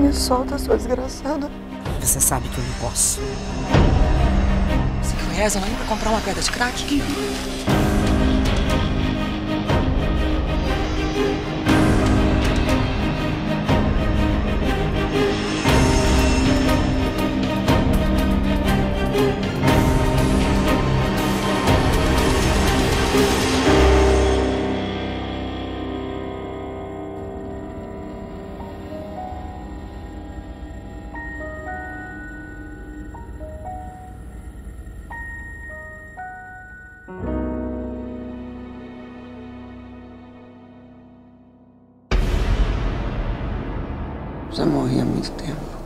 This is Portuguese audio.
Me solta, sua desgraçada. Você sabe que eu não posso. Você foi reza lá pra comprar uma pedra de crack? Já morri há muito tempo.